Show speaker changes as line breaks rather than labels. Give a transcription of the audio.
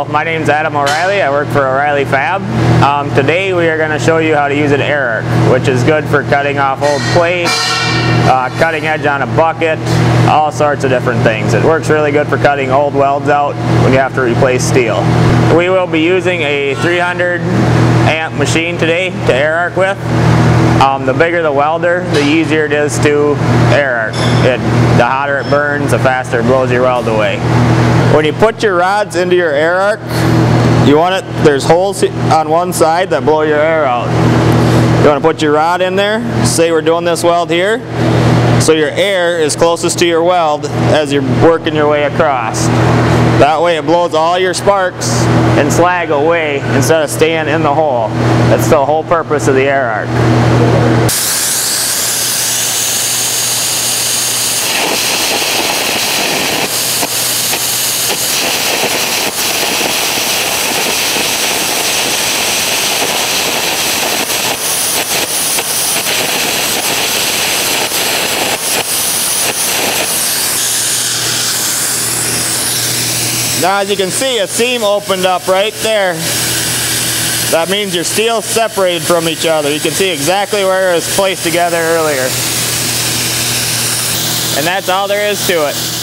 Well, my name's Adam O'Reilly. I work for O'Reilly Fab. Um, today we are going to show you how to use an air arc, which is good for cutting off old plates, uh, cutting edge on a bucket, all sorts of different things. It works really good for cutting old welds out when you have to replace steel. We will be using a 300 amp machine today to air arc with. Um, the bigger the welder, the easier it is to air arc. It, the hotter it burns, the faster it blows your weld away. When you put your rods into your air arc, you want it, there's holes on one side that blow your air out. You want to put your rod in there, say we're doing this weld here, so your air is closest to your weld as you're working your way across. That way it blows all your sparks and slag away instead of staying in the hole. That's the whole purpose of the air arc. Now as you can see, a seam opened up right there. That means your steel's separated from each other. You can see exactly where it was placed together earlier. And that's all there is to it.